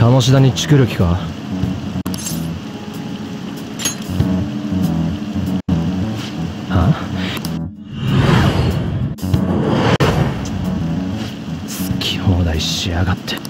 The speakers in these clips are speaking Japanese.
鴨志田にチクる気か？好き放題しやがって。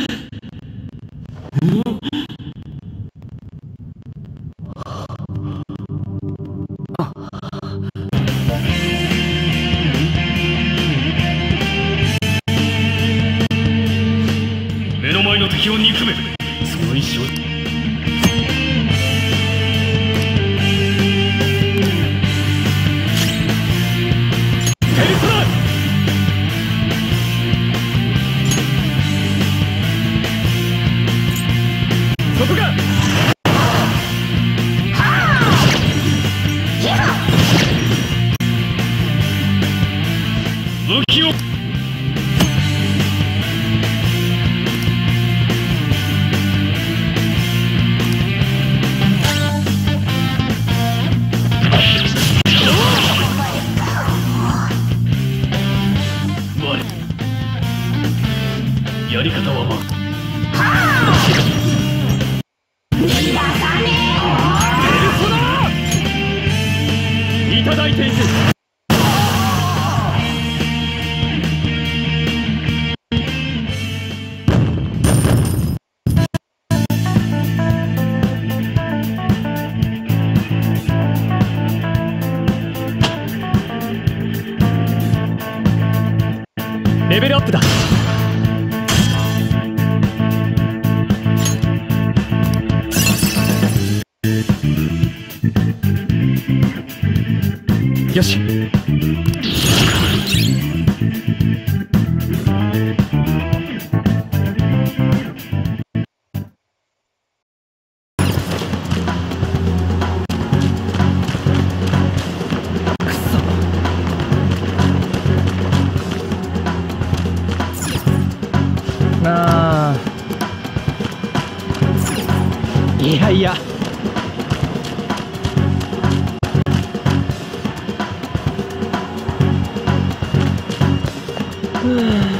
武器を。やり方はまペレベルアップだ。いやいや。うん。